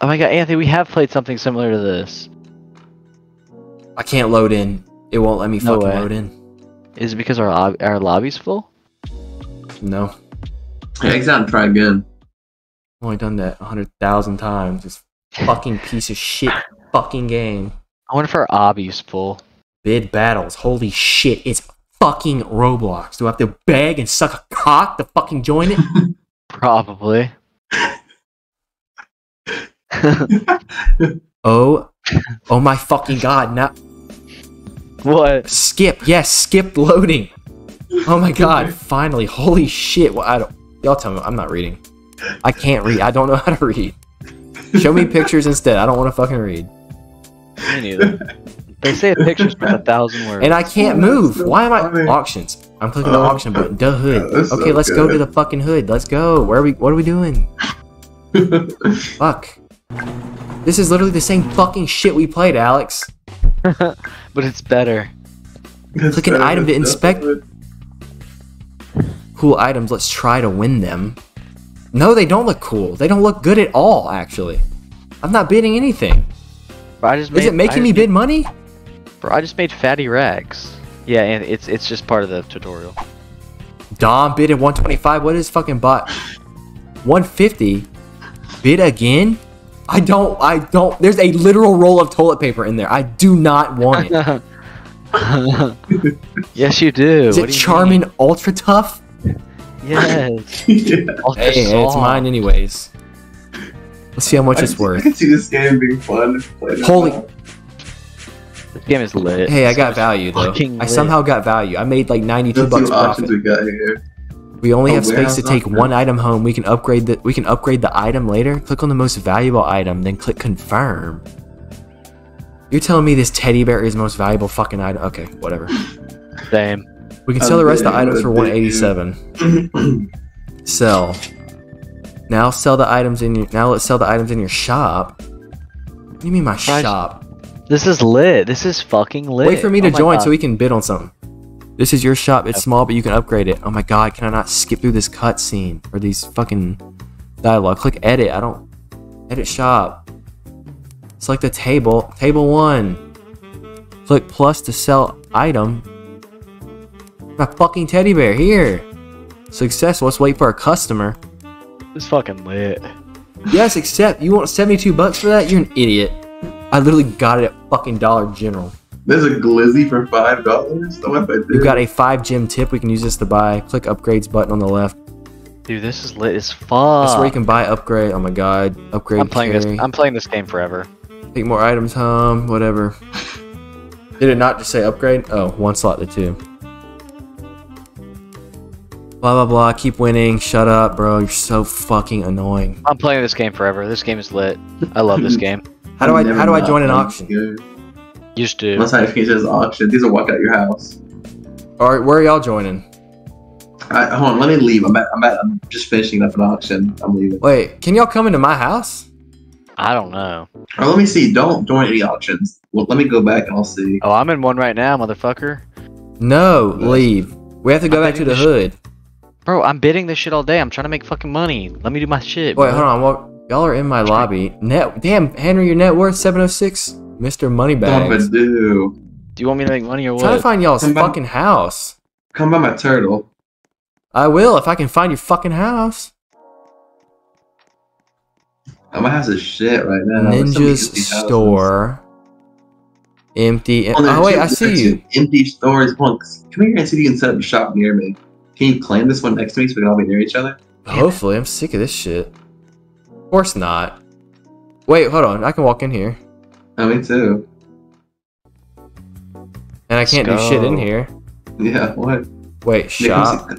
Oh my god, Anthony, we have played something similar to this. I can't load in. It won't let me No fucking way. load in. Is it because our lob- our lobby's full? No. Hey, exit out and try again. I've only done that a hundred thousand times. This fucking piece of shit fucking game. I wonder if our obby's full. Bid battles. Holy shit. It's fucking Roblox. Do I have to beg and suck a cock to fucking join it? Probably. oh. Oh my fucking god. Now what? skip. Yes, skip loading. Oh my god. Finally. Holy shit. Well, I don't y'all tell me I'm not reading. I can't read. I don't know how to read. Show me pictures instead. I don't want to fucking read. Me neither. they say a picture's worth a thousand words. And I can't Oh, move. so Why am I funny. auctions? I'm clicking the Oh. auction button. The hood. That's so Okay, let's go to the fucking hood. Let's go. Where are we? What are we doing? Fuck. This is literally the same fucking shit we played, Alex. but it's better. Click an item to inspect. Cool items. Let's try to win them. No, they don't look cool. They don't look good at all. Actually, I'm not bidding anything. Bro, I just Is made, it making I me just bid money? Bro, I just made fatty rags. Yeah, and it's it's just part of the tutorial. Dom bid at 125. What is fucking bot? 150. Bid again? I don't. I don't. There's a literal roll of toilet paper in there. I do not want it. yes, you do. Is What it do you Charmin Ultra Tough? Yes. yeah. Ultra Hey, it's mine anyways. Let's see how much I it's can- I can see this game being fun. if you play it Holy- now. This game is lit. Hey, I got value though. I somehow got value. I made like 92 Let's bucks what options profit. we got here. We only Oh, have space to take one item home. We can upgrade the we can upgrade the item later. Click on the most valuable item, then click confirm. You're telling me this teddy bear is the most valuable fucking item? Okay, whatever. Same. We can sell the rest of the items for 187. Sell. Now sell the items in your now let's sell the items in your shop. What do you mean my Christ. shop? This is lit. This is fucking lit. Wait for me to Oh join God. so we can bid on something. This is your shop. It's small, but you can upgrade it. Oh my god, can I not skip through this cutscene or these fucking dialogue? Click edit. I don't edit shop. Select the table. Table one. Click plus to sell item. My fucking teddy bear here. Successful. Let's wait for a customer. This fucking lit. Yes, except You want 72 bucks for that? You're an idiot. I literally got it at fucking Dollar General. There's a glizzy for five dollars. We've got a 5 gem tip. We can use this to buy. Click upgrades button on the left. Dude, this is lit as fuck. That's where you can buy upgrade. Oh my god. Upgrade I'm playing carry. this. I'm playing this game forever. Take more items home. Whatever. Did it not just say upgrade? Oh, one slot to two. Blah blah blah. Keep winning. Shut up, bro. You're so fucking annoying. I'm playing this game forever. This game is lit. I love this game. How do I how do I join an played auction? This game. You just do. Unless I finish this auction, these will walk out your house. All right, where are y'all joining? I, hold on, let me leave. I'm at, I'm at, I'm just finishing up an auction. I'm leaving. Wait, can y'all come into my house? I don't know. Or let me see. Don't join any auctions. Well, let me go back and I'll see. Oh, I'm in one right now, motherfucker. No, leave. We have to go I'm back to the the sh- hood. Bro, I'm bidding this shit all day. I'm trying to make fucking money. Let me do my shit. Wait, bro. hold on. Well, y'all are in my lobby. Net. Damn, Henry, your net worth 706. Mr. What if I Moneybags. do? Do you want me to make money or what? Trying to find y'all's Come back. fucking house. Come by my turtle. I will if I can find your fucking house. Oh, my house is shit right now. There's so many Ninja's store. Empty. Oh, Oh wait, two- I see you. Empty stores. Come on, come here and see if you can set up a shop near me. Can you claim this one next to me so we can all be near each other? Hopefully, I'm sick of this shit. Of course not. Wait, hold on. I can walk in here, Oh, me too. and I can't do shit in here. Yeah, what? Wait, Nick, shop.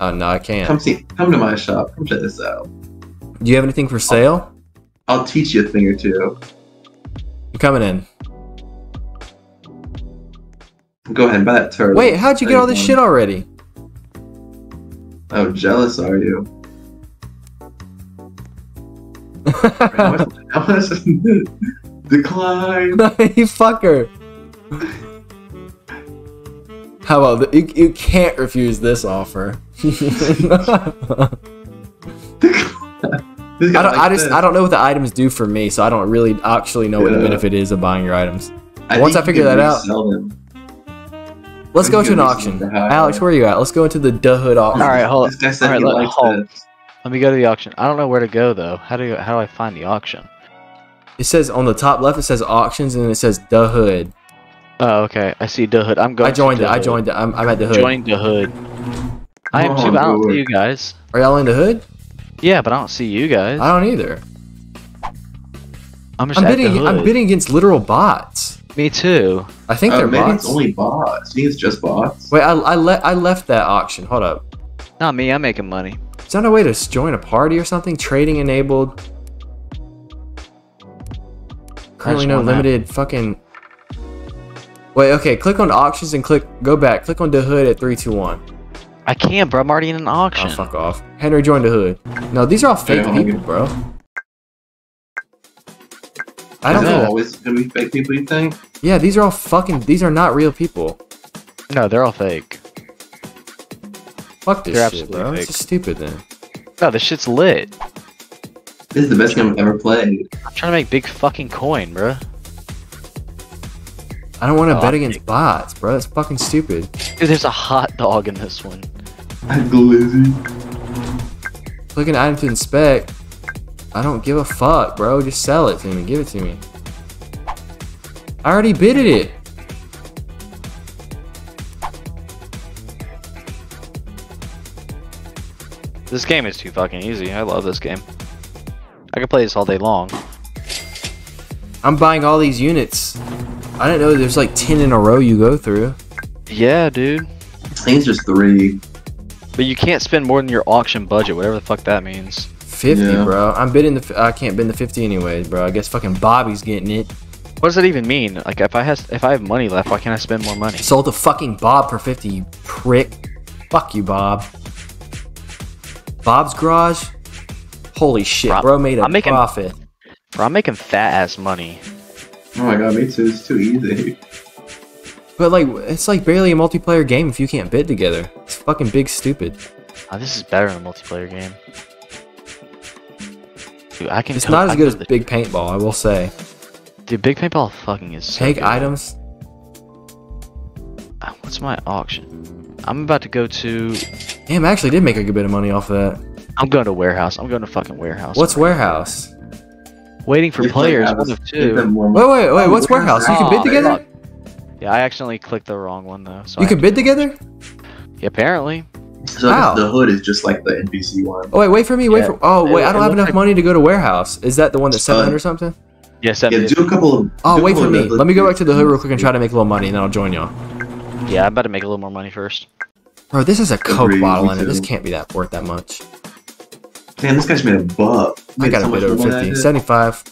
Oh no, I can't. Come see. Come to my shop. Come check this out. Do you have anything for sale? I'll teach you a thing or two. I'm coming in. Go ahead and buy that turtle. Wait, how'd you get all this shit already? Oh, jealous are you? How much? How much? Decline. you fucker. How about th- you, you can't refuse this offer? I don't. I just. this. I don't know what the items do for me, so I don't really actually know what the benefit is of buying your items. I once I figure that out- them. Let's I'm go to an gonna auction. use the high Alex, where are you at? Let's go into the Duh Hood auction. All right, hold- This guy said alright, let- hold. Let me go to the auction. I don't know where to go though. How do you, how do I find the auction? It says on the top left. It says auctions, and then it says the Hood. Oh, okay. I see the hood. I'm going. I joined it. I joined it. I'm, I'm at the Hood. Joined the hood. I am too. on, but I don't see you guys. Are y'all in the Hood? Yeah, but I don't see you guys. I don't either. I'm just I'm at bidding. the hood. I'm bidding against literal bots. Me too. I think Oh, they're maybe bots. it's only bots. You think it's just bots? Wait, I I, le- I left that auction. Hold up. Not me. I'm making money. Is that a way to join a party or something? Trading enabled. Currently no want that. limited fucking. Wait, okay. Click on auctions and click. Go back. Click on the hood at three two one. I can't, bro. I'm already in an auction. Oh auction. fuck off. Henry joined the hood. No, these are all fake Yeah, people, bro. I don't it know. always gonna be fake people. You think? Yeah, these are all fucking. These are not real people. No, they're all fake. Fuck this They're shit, bro. fake. It's just stupid then. No, this shit's lit. This is the best game I've ever played. I'm trying to make big fucking coin, bro. I don't want to Oh, bet I against bots, bro. That's fucking stupid. Dude, there's a hot dog in this one. Glizzy. Click an item to inspect. I don't give a fuck, bro. Just sell it to me. Give it to me. I already bidded it. This game is too fucking easy. I love this game. I could play this all day long. I'm buying all these units. I didn't know there's like 10 in a row you go through. Yeah, dude. I think it's just three. But you can't spend more than your auction budget, whatever the fuck that means. 50, Yeah. bro. I'm bidding the. f- I can't bid the 50 anyways, bro. I guess fucking Bobby's getting it. What does that even mean? Like, if I has if I have money left, why can't I spend more money? Sold to fucking Bob for 50, you prick. Fuck you, Bob. Bob's Garage? Holy shit, Bro, bro made a I'm making- profit. Bro, I'm making fat ass money. Oh my god, me too. It's too easy. But like, it's like barely a multiplayer game if you can't bid together. It's fucking big stupid. Oh, this is better than a multiplayer game. Dude, I can. It's not as good as can- big paintball, I will say. Dude, big paintball fucking is. So Take good. items. Uh, What's my auction? I'm about to go to. Damn, I actually did make a good bit of money off of that. I'm going to warehouse. I'm going to fucking warehouse. What's warehouse? waiting for You play players? One of two. Wait, wait, wait. Oh, What's warehouse? You can bid together? Yeah, I accidentally clicked the wrong one though. So I You can have bid together? Yeah, apparently. So I Wow. the hood is just like the NPC one. Oh wait, wait for me. Wait Yeah. for. Oh It- wait, I don't have enough like- money to go to warehouse. Is that the one that's Uh, seven hundred something? Yeah, seven. Yeah, do a couple of. Oh do a wait for me. of Let me go back to the hood real quick and try to make a little money, and then I'll join y'all. Yeah, I'm about to make a little more money first. Bro, this is a Coke Agreed, bottle me in it. This can't be that worth that much. Damn, this guy's made a buck. I Made got so a bid much over more than I 50. did. 75.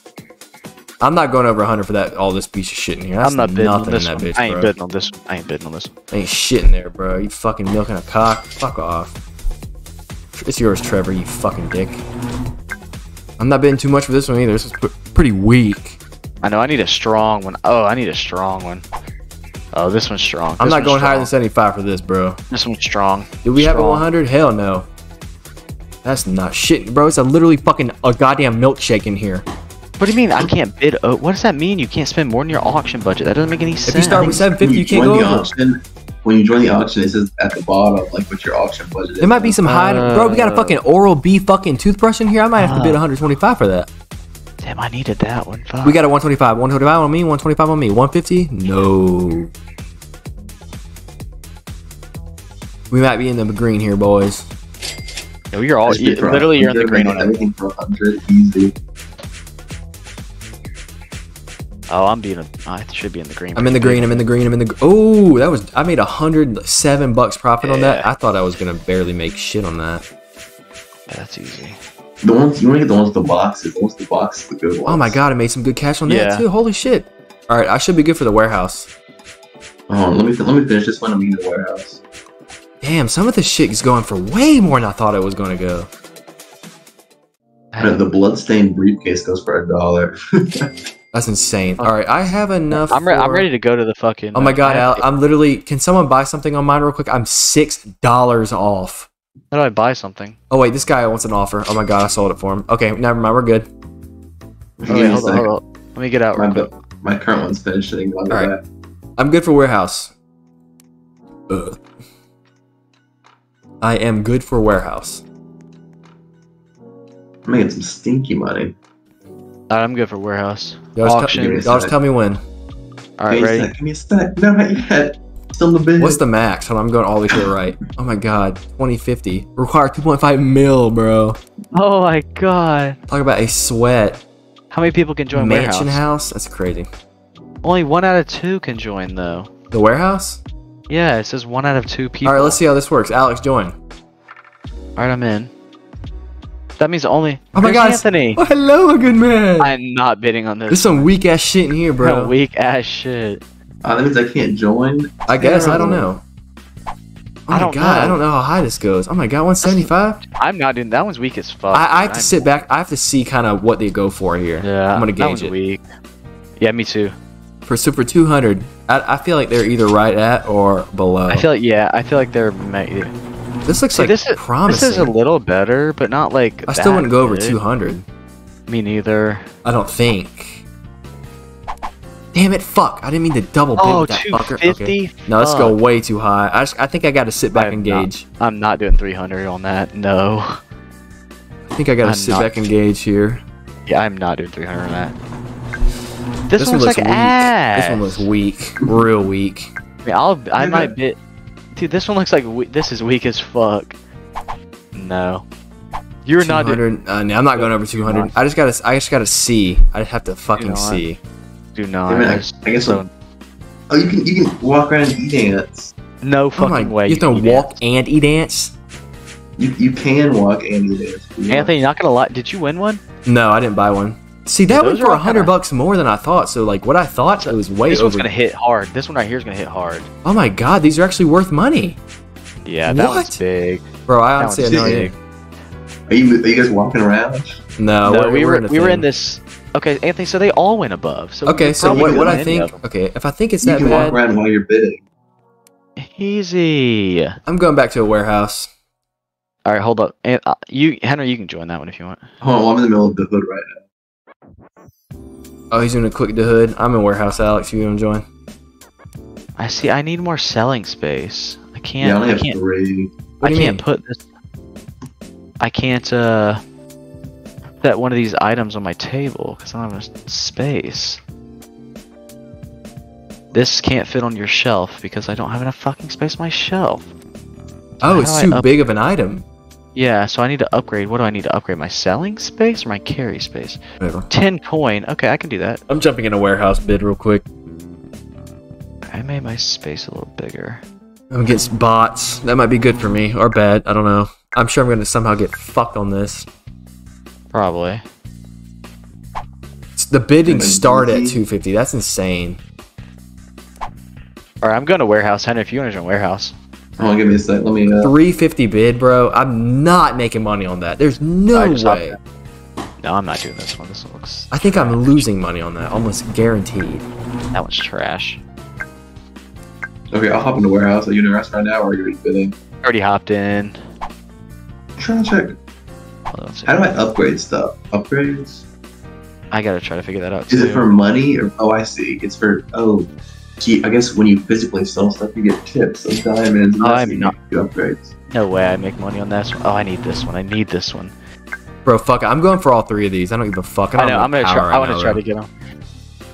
I'm not going over 100 for that. All this piece of shit in here. That's I'm not bidding on nothing this in that one. bitch, I ain't bro. bidding on this one. I ain't bidding on this one. Ain't shit in there, bro. You fucking milking a cock. Fuck off. It's yours, Trevor. You fucking dick. I'm not bidding too much for this one either. This is p- pretty weak. I know. I need a strong one. Oh, I need a strong one. Oh, this one's strong. I'm This not one's going higher than 75 for this, bro. This one's strong. Do we have a 100? Hell no. That's not shit, bro. It's a literally fucking a goddamn milkshake in here. What do you mean I can't bid? Oh, what does that mean? You can't spend more than your auction budget? That doesn't make any sense. If you start with 750, you can't join go the over. auction, when you join the auction, it says at the bottom like what your auction budget is. There might be some high, bro. We got a Uh, fucking Oral B fucking toothbrush in here. I might have to bid Uh. 125 for that. Damn, I needed that one. Fuck. We got a 125. 125 on me. 125 on me. 150. No. We might be in the green here, boys. Yo, you're all you, literally you're in the green make on everything. everything for 100 easy. Oh, I'm being a. I should be in the green. I'm in the green. I'm in the green. I'm in the. gr- Oh, that was. I made a hundred seven bucks profit on that. I thought I was gonna barely make shit on that. That's easy. The ones you want to get the ones with the boxes. The ones with the boxes, the good ones. Oh my god, I made some good cash on that too. Holy shit! All right, I should be good for the warehouse. Oh, let me let me finish this one. I'm in the warehouse. Damn, some of this shit is going for way more than I thought it was gonna go. Uh, The bloodstained briefcase goes for a dollar. That's insane. All right, I have enough. I'm, re- I'm ready to go to the fucking. Oh my uh, god, I Al, have- I'm literally. Can someone buy something on mine real quick? I'm six dollars off. How do I buy something? Oh wait, this guy wants an offer. Oh my god, I sold it for him. Okay, never mind. We're good. Oh, wait, hold on, hold on. Let me get out My, real quick. my current one's finished. I think I'll do Alright. that. I'm good for warehouse. Ugh. I am good for warehouse. I'm making some stinky money. Alright, I'm good for warehouse. Y'all just, Auction. tell, y'all just tell me when. Alright, give me a ready? sec. Give me a sec. No, not yet. Still in the bid. What's the max? Hold on, I'm going all the way to the right. Oh my god, 2050. Require 2.5 mil, bro. Oh my god. Talk about a sweat. How many people can join Mansion warehouse? house? That's crazy. Only one out of two can join though. The warehouse? Yeah, it says one out of two people. Alright, let's see how this works. Alex, join. Alright, I'm in. That means only. Oh my God, Anthony. Oh, hello, good man. I'm not bidding on this. There's some weak ass shit in here, bro. weak ass shit. Uh, that means I can't join. I guess, I don't know. Oh I my don't god, I don't know how high this goes. Oh my god, 175? I'm not doing that one's weak as fuck. I, I have to I'm- sit back. I have to see kind of what they go for here. Yeah, I'm gonna that gauge one's it. weak. Yeah, me too. For super 200, I, I feel like they're either right at or below. I feel like yeah, I feel like they're. ma- this looks See, like this is promising. this is a little better, but not like. I still wouldn't go over 200. Me neither. I don't think. Damn it! Fuck! I didn't mean to double bid Oh, that fucker. Okay. No, let's go way too high. I just, I think I got to sit back I'm and not- gauge. I'm not doing 300 on that. No. I think I got to sit back and gauge here. Yeah, I'm not doing 300 on that. This, one looks like weak. ass. This one looks weak, real weak. I mean, I'll. I might bid. Dude, this one looks like we- this is weak as fuck. No. You're not doing. Uh, no, I'm not going over 200. I just gotta. I just gotta see. I just have to fucking know what? see. Do not. I mean, I- I guess so, Oh, you can you can walk around and eat ants. no Oh fucking my! way. you have to can do walk and eat ants. You you can walk and eat ants. that. Anthony, not gonna lie. Did you win one? No, I didn't buy one. See, that those went for a hundred bucks more than I thought. So, like, what I thought it was way this one's over. gonna hit hard. This one right here is gonna hit hard. Oh my god, these are actually worth money, Yeah, that one's big. bro. I That honestly had one's no idea. Are you are you guys walking around? No, no, we're, we we're were in a we were in this. Okay, Anthony. So they all went above. So Okay, so what, what I think? Okay, if I think it's You that can walk around while you're bidding. Easy. I'm going back to a warehouse. All right, hold up. Uh, you, Henry, you can join that one if you want. Hold on, I'm in the middle of the hood right now. Oh, he's gonna click the hood. I'm in warehouse, Alex. You gonna join? I see. I need more selling space. I can't. yeah, I only I have can't. three. I can't mean? put this. I can't uh set one of these items on my table because I don't have enough space. This can't fit on your shelf because I don't have enough fucking space on my shelf. Oh, How it's do I too up- big of an item. Yeah, so I need to upgrade. What do I need to upgrade? My selling space or my carry space? Whatever. 10 coin. Okay, I can do that. I'm jumping in a warehouse bid real quick. I made my space a little bigger. I'm against bots. That might be good for me or bad. I don't know. I'm sure I'm gonna somehow get fucked on this. Probably. The bidding Kinda start at 250. That's insane. Alright, I'm going to warehouse. Henry, if you want to join warehouse. Hold on, give me a sec. Let me. Uh, 350 bid, bro. I'm not making money on that. There's no way. No, I'm not doing this one. This one looks. I think I'm losing money on that, almost guaranteed. That one's trash. okay, I'll hop in the warehouse. Are you in the restaurant now, or are you bidding? Already hopped in. I'm trying to check. Hold on. How do I upgrade stuff? Upgrades? I gotta try to figure that out Is too. it for money or? Oh, I see. It's for oh. Gee, I guess when you physically sell stuff, you get chips of diamonds. And Oh, I'm how you not- do upgrades. No way I make money on this one. Oh, I need this one. I need this one. Bro, fuck it. I'm going for all three of these. I don't give a fuck. I don't know. have I'm gonna try. right I want to try bro. to get them.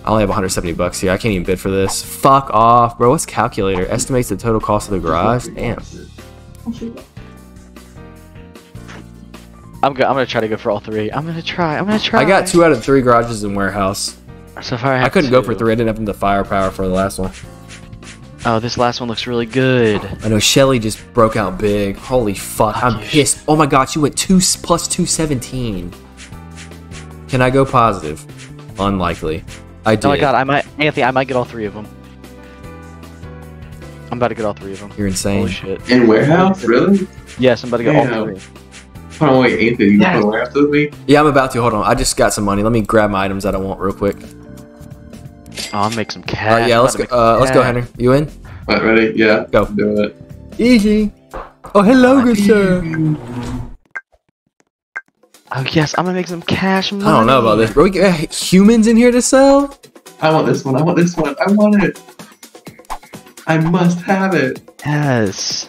I only have 170 bucks here. I can't even bid for this. Fuck off, bro. What's calculator? Estimates the total cost of the garage. Damn. I'm, go- I'm gonna try to go for all three. I'm gonna try. I'm gonna try. I got two out of three garages in warehouse. So far, I, I couldn't go for three. I didn't have the firepower for the last one. Oh, this last one looks really good. I know Shelly just broke out big. Holy fuck. Fuck I'm you. pissed. Oh my god, she went two plus 217. Can I go positive? Unlikely. I did. Oh my god, I might, Anthony, I might get all three of them. I'm about to get all three of them. You're insane. Holy shit. In warehouse, really? Yes, I'm about to get Damn. all three. Hold on, wait, Anthony, you Yes. want to warehouse with me? Yeah, I'm about to. Hold on. I just got some money. Let me grab my items that I want real quick. Oh, I'll make some Uh, cash. yeah, let's go. Uh, let's go. Henry. You in? Right, ready? Yeah. Go. Do it. Easy. Oh, hello, good sir. Oh yes, I'm gonna make some cash money. I don't know about this, bro. We got humans in here to sell? I want this one. I want this one. I want it. I must have it. Yes.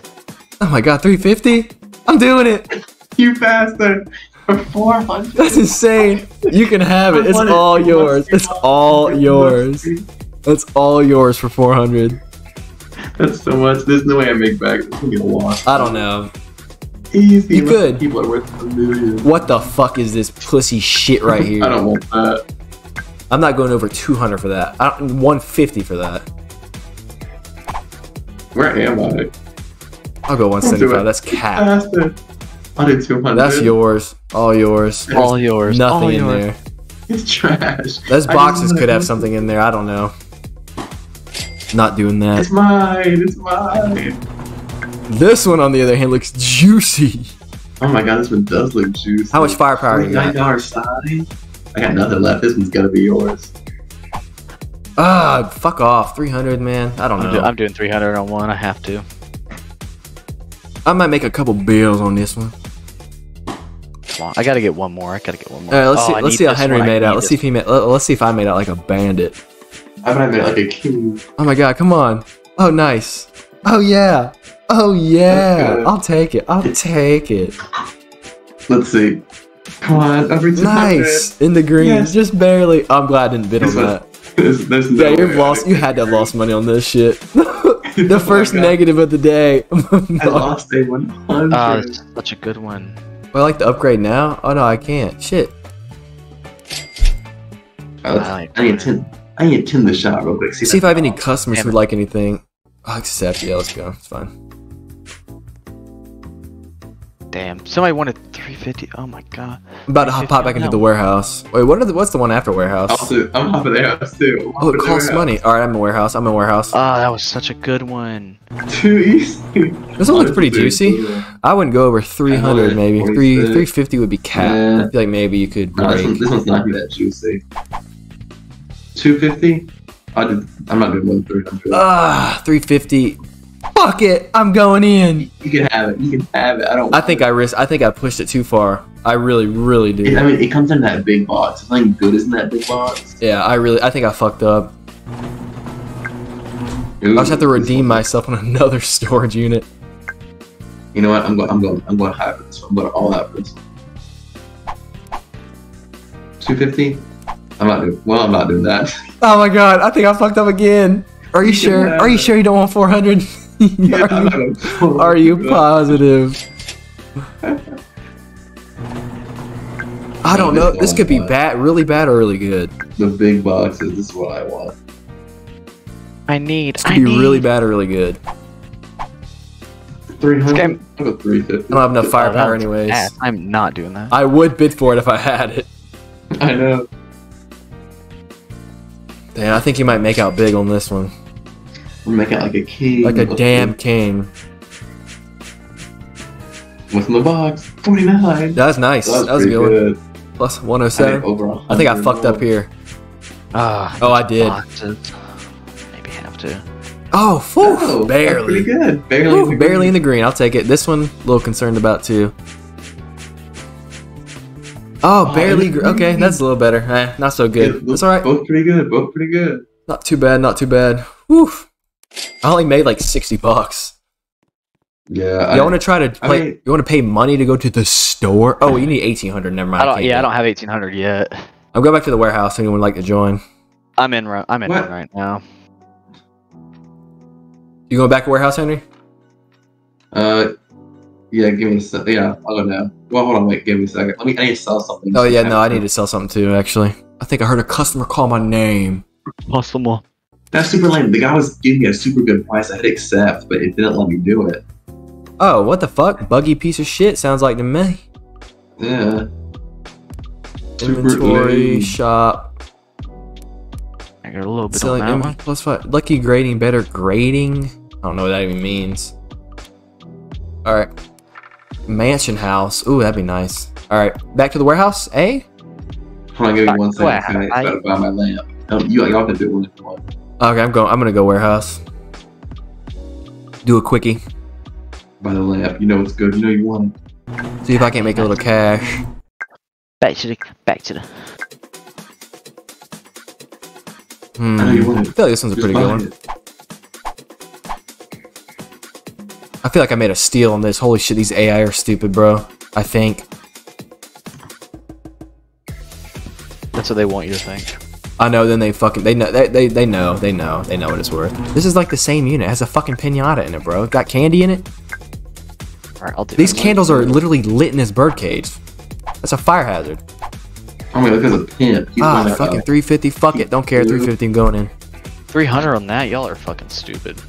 Oh my god, 350? I'm doing it. You bastard. For 400. That's insane. You can have it. It's all It yours. It's all yours. be. It's all yours for 400. That's so much. There's no way I make back. This is gonna be a loss. I don't know. Easy. You could. People are worth a million. What the fuck is this pussy shit right here? I don't want that. I'm not going over 200 for that. I don't, 150 for that. Where am I? I'll go 175. That's cap. Bastard. 200. That's yours. All yours. All yours. Nothing all in yours. there. It's trash. Those boxes could have something in there. I don't know. Not doing that. It's mine. It's mine. This one, on the other hand, looks juicy. Oh my god, this one does look juicy. How much firepower you Nine got? dollar sign. I got nothing left. This one's gotta be yours. Ah, fuck off. 300, man. I don't I'm, do- know. I'm doing 300 on one. I have to. I might make a couple bills on this one. Come on. I gotta get one more. I gotta get one more. All right, let's Oh, see. I Let's see how Henry one. Made out. Let's see if he made. let- Let's see if I made out like a bandit. I bet I made like a king. Oh my god, come on. Oh, nice. Oh yeah. Oh yeah. I'll take it. I'll take it. Let's see. Come on, over 200. Nice. In the green. Yes. Just barely. I'm glad I didn't bid on that. There's, there's no Yeah, way you've lost. You had to have lost money on this shit. the Oh first God. negative of the day. I lost a 100. Ah, such a good one. I like to upgrade now. Oh no, I can't. Shit. Oh, let's- I need to tin. I need to tin the shot real quick. See if I have any customers Damn who it. like anything. I'll accept. Yeah, let's go. It's fine. Damn. Somebody wanted 350. Oh my god. I'm about to hop, pop back into No. the warehouse. Wait, what are the, what's the one after warehouse? Also, I'm hopping the house too. Oh, it costs money. All right, I'm in warehouse. I'm in warehouse. Ah, that was such a good one. Too easy. This one looks pretty juicy. I wouldn't go over 300 maybe. Three 350 would be cap. Yeah. I feel like maybe you could No, this, one, this one's not that juicy. 250? I did, I'm not doing more than 300. Ah, 350. Fuck it. I'm going in. you can have it. You can have it. I don't. I think I risk. I think I pushed it too far. I really, really It, do. I mean, it comes in that big box. If something good is in that big box. Yeah, I really. I think I fucked up. Ooh, I just have to redeem myself on another storage unit. You know what? I'm going. I'm going. I'm going high for this one. I'm going all out for this 250. I'm not doing. Well, I'm not doing that. Oh my god, I think I fucked up again. Are you You sure? Are you sure you don't want 400? Yeah, are, you, not are you positive? I don't know. This could be bad, really bad, or really good. The big boxes. This is what I want. I need. This could I be need. really bad or really good. 300. I'll go 350. I don't have enough Oh, firepower, anyways. ass. I'm not doing that. I would bid for it if I had it. I know. Damn, I think you might make out big on this one, We're making like a king. like a damn see. king. What's in the box? 49. That was nice. That was, That was a pretty good one. good. Plus I, 107. think over I think I fucked up here. Ah. Oh, I did. boxes. Maybe have to. Oh, phew, Oh, that's barely. Pretty good. Barely. Whew, barely in the green. I'll take it. This one, a little concerned about too. Oh, Oh, barely. in Gr- okay, that's a little better. Eh, not so good. Yeah, That's all right. Both pretty good. Both pretty good. Not too bad. Not too bad. Whew. I only made like sixty bucks. Yeah. You want to try to I play? mean- you want to pay money to go to the store? Oh, you need eighteen hundred. Never mind. I don't. can't Yeah, I do it. don't have 1800 yet. I'm going back to the warehouse. Anyone would like to join? I'm in. I'm in What? right now. You going back to warehouse, Henry? Uh, yeah. Give me a sec. Yeah, I'll go now. Well, hold on. Wait. Give me a second. Let me. I need to sell something. Oh yeah, no, I need to sell something too. Actually, I think I heard a customer call my name. Possible. That's super lame. The guy was giving me a super good price. I had to accept, but it didn't let me do it. Oh, what the fuck? Buggy piece of shit. Sounds like to me. Yeah. Inventory lame. shop. I got a little bit Selling on that M one. plus five. Lucky grading, better grading. I don't know what that even means. All right. Mansion house. Ooh, that'd be nice. All right, back to the warehouse. Eh? Hold on. Give me Back one to where? second. I I- gotta buy my lamp. Um, you y'all can do one if you want. Okay, I'm going. I'm gonna go warehouse. Do a quickie. by the lamp. You know it's good. You know you want it. See if I can't make a little cash. Back to the back to the. Hmm. I know you I feel like this one's a pretty good one. it. I feel like I made a steal on this. Holy shit, these AI are stupid, bro. I think. That's what they want you to think. I know. Then they fucking they know they, they they know they know they know what it's worth. This is like the same unit. It has a fucking pinata in it, bro. Got candy in it. All right, I'll do. These it. candles are literally lit in this bird cage. That's a fire hazard. Oh my god, look at the pimp. He's Ah, buying fucking guy. 350. Fuck it. Don't care. 350 I'm going in. 300 on that. Y'all are fucking stupid.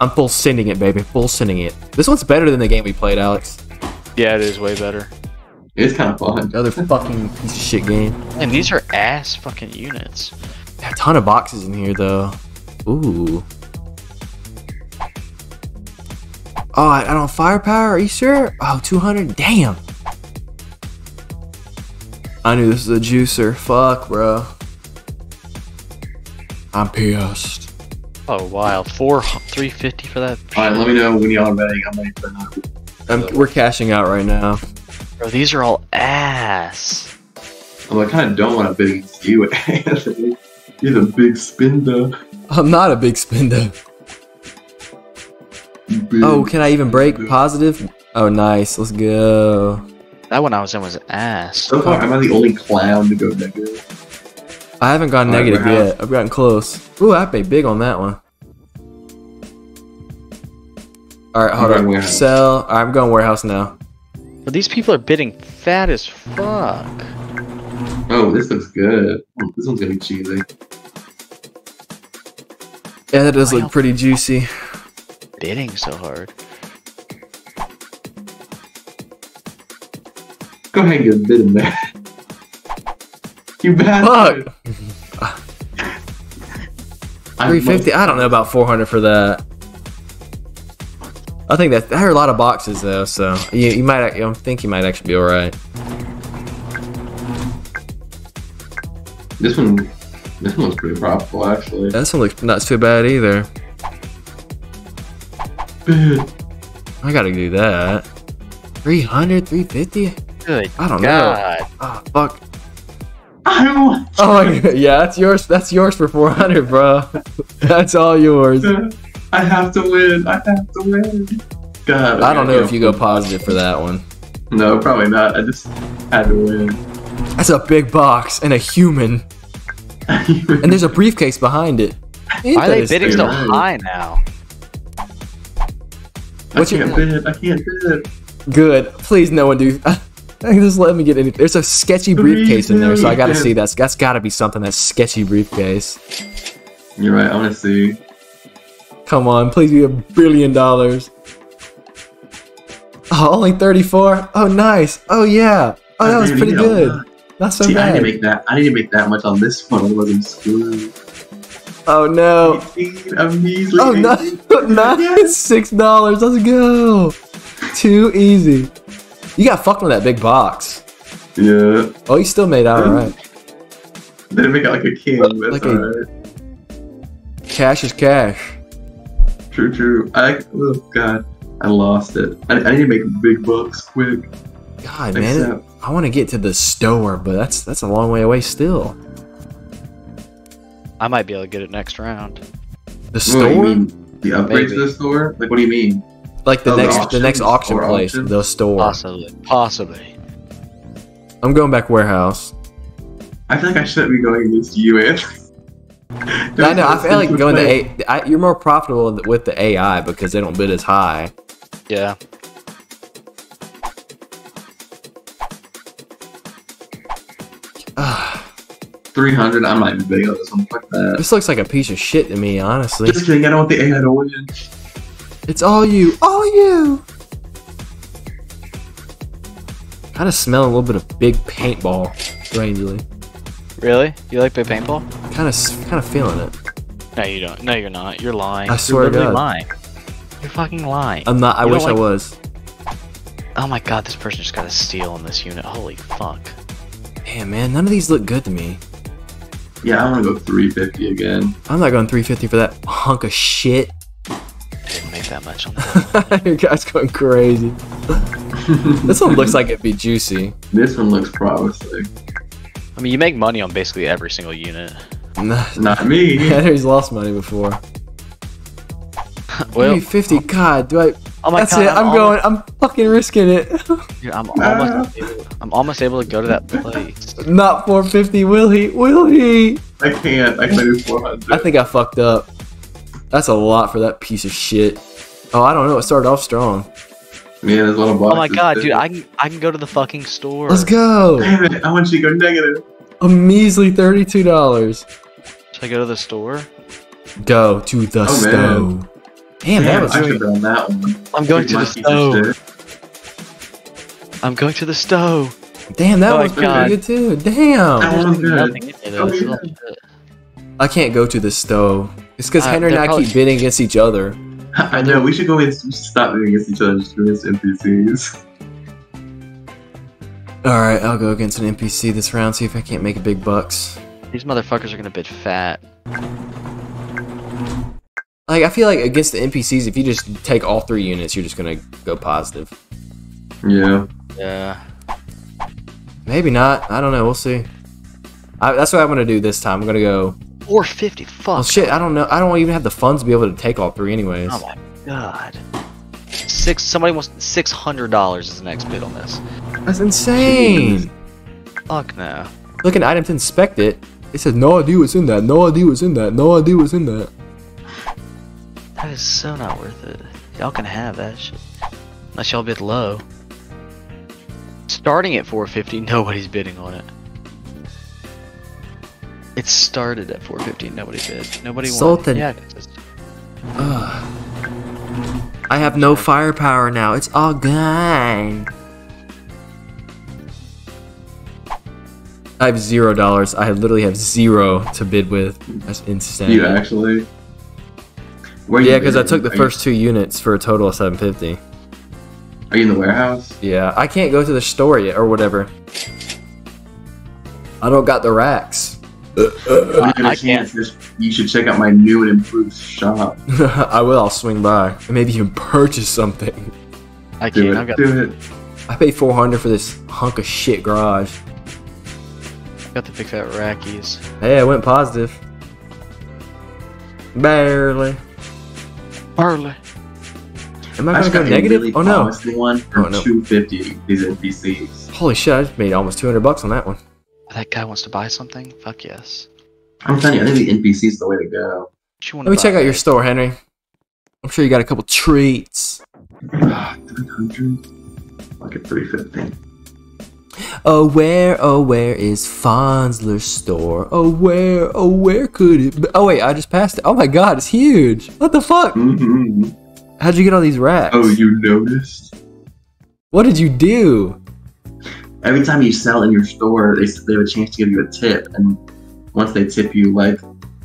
I'm full sending it, baby. Full sending it. This one's better than the game we played, Alex. Yeah, it is way better. It's kind of fun. The other fucking piece of shit game. And these are ass fucking units. A ton of boxes in here, though. Ooh. Oh, I, I don't firepower. Are you sure? Oh, 200. Damn. I knew this was a juicer. Fuck, bro. I'm pissed. Oh wow, four 350 for that. Alright, let me know when y'all are ready. I'm ready for that. We're cashing out right now. Bro, these are all ass. I kind of don't want to bid against you, Anthony. You're the big spender. I'm not a big spender. Big Oh, can I even break spender. positive? Oh, nice. Let's go. That one I was in was ass. So far, am I the only clown to go negative? I haven't gone Alright, negative warehouse. yet. I've gotten close. Ooh, I paid big on that one. Alright, hold going on. warehouse. Sell. Alright, I'm going warehouse now. But these people are bidding fat as fuck. Oh, this looks good. This one's gonna be cheesy. Yeah, that does look pretty juicy. Bidding so hard. Go ahead and get a bid in there. You bastard. Fuck! I 350? I don't know about 400 for that. I think that I heard a lot of boxes though, so you, you might I think you might actually be alright. This one, this one's pretty profitable actually. This one looks not too bad either. Bid. I gotta do that. 300, 350? Good I don't know. God. Oh fuck. I don't. Oh my god, yeah, that's yours. That's yours for 400, bro. That's all yours. I have to win. I have to win. God. I don't know okay, if you go positive for that one. No, probably not. I just had to win. That's a big box and a human, and there's a briefcase behind it. Why are they Interesting. bidding so Right. high now? I What's your- can't bid. I can't bid. Good. Please, no one do. Just let me get any. There's a sketchy briefcase in there, so I gotta see that's that's gotta be something that's sketchy briefcase. You're right. I want to see. Come on, please be a billion dollars. Oh, only 34. Oh, nice. Oh yeah. Oh, that was pretty good. Not so See, I need to make that. I need to make that much on this one. Otherwise, I'm screwed. Oh no. 18, a measly Oh, 18. nice. nice. Six dollars. Let's go. Too easy. You got fucked with that big box. Yeah. Oh, you still made out alright. Didn't make it like a king, Like a- alright. Cash is cash. True, true. I oh god, I lost it. I, I need to make big bucks quick. God, man. I want to get to the store, but that's that's a long way away still. I might be able to get it next round. The what, store, you mean the upgrade Maybe. to the store? Like, what do you mean? like the Oh, next the next auction Or place, auction? the store. Possibly. Possibly. I'm going back warehouse. I feel like I shouldn't be going against you, Anthony. I know. I feel like going to A. I, you're more profitable with the AI because they don't bid as high. Yeah. Three hundred. I might be even bidding on this one. Fuck that. This looks like a piece of shit to me, honestly. Just kidding. I don't want the AI to win. It's all you, all you. Kind of smell a little bit of big paintball, strangely. Really? You like big paintball? Kind of, kind of feeling it. No, you don't. No, you're not. You're lying. I swear you're to God. lying. You're fucking lying. I'm not. I You don't wish I was. oh my god, this person just got a steal on this unit. Holy fuck. Damn, man, none of these look good to me. Yeah, I want to go three fifty again. I'm not going 350 for that hunk of shit. I didn't make that that much on the Your guy's going crazy. This one looks like it'd be juicy. This one looks promising. I mean, you make money on basically every single unit. Nah, Not me. Henry's lost money before. Well, Give me 50. God, do I? oh my That's god, it. I'm, almost- going. I'm fucking risking it. Dude, I'm almost, able, I'm almost able to go to that place. Not 450. Will he? Will he? I can't. I can do 400. I think I fucked up. That's a lot for that piece of shit. Oh, I don't know. It started off strong. Yeah, there's a lot of boxes. Oh my god, dude, I can, I can go to the fucking store. Let's go. Damn it! I want you to go negative. A measly thirty-two dollars. Should I go to the store? Go to the Oh, man. stove. Damn, that was I should really. have that one. I'm going to the piece stove. I'm going to the stove. Damn, that Oh was pretty God. good too. Damn. That was good. nothing in it, though. Oh, This is all yeah. I can't go to the stove. It's because Uh, Henry and I keep bidding against each other. I know. We should go and stop doing against each other. Just do against NPCs. All right, I'll go against an NPC this round. See if I can't make a big bucks. These motherfuckers are gonna bid fat. Like I feel like against the NPCs, if you just take all three units, you're just gonna go positive. Yeah. Yeah. Maybe not. I don't know. We'll see. I, that's what I'm gonna do this time. I'm gonna go. 450. Fuck. Well, shit. I don't know. I don't even have the funds to be able to take all three, anyways. Oh my god. Six. Somebody wants six hundred dollars is the next bid on this. That's insane. Fuck no. Look at item to inspect it. It says no idea what's in that. No idea what's in that. No idea what's in that. That is so not worth it. Y'all can have that shit. Unless y'all bid low. Starting at 450, nobody's bidding on it. It started at 450, nobody bid. Nobody Sultan. wanted. Yeah, it's- Ugh. I have no firepower now. It's all gone. I have zero dollars. I literally have zero to bid with. That's insane. You actually. Where Yeah, because I took the Are you- first two units for a total of 750. Are you in the warehouse? Yeah, I can't go to the store yet or whatever. I don't got the racks. If you get a I chance, just- You should check out my new and improved shop. I will. I'll swing by and maybe even purchase something. I Do can't. it. I've got, Do it. I paid 400 for this hunk of shit garage. got to fix fat rackies. Hey, I went positive. Barely. Barely. Am I I gonna go negative? really oh no! promising one for Oh, no. 250. These NPCs. Holy shit! I just made almost 200 bucks on that one. That guy wants to buy something? Fuck yes. I'm telling you, I think the NPC is the way to go. What Let me check out your store, Henry. I'm sure you got a couple treats. 300. Like at 350. Oh, where, oh, where is Fonsler's store? Oh, where, oh, where could it be? Oh, wait, I just passed it. Oh my god, it's huge. What the fuck? Mm -hmm. How'd you get all these racks? Oh, you noticed? What did you do? Every time you sell in your store, they, they have a chance to give you a tip. And once they tip you like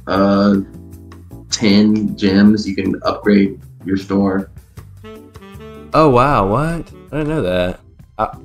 uh, 10 gems, you can upgrade your store. Oh, wow, what? I didn't know that. I,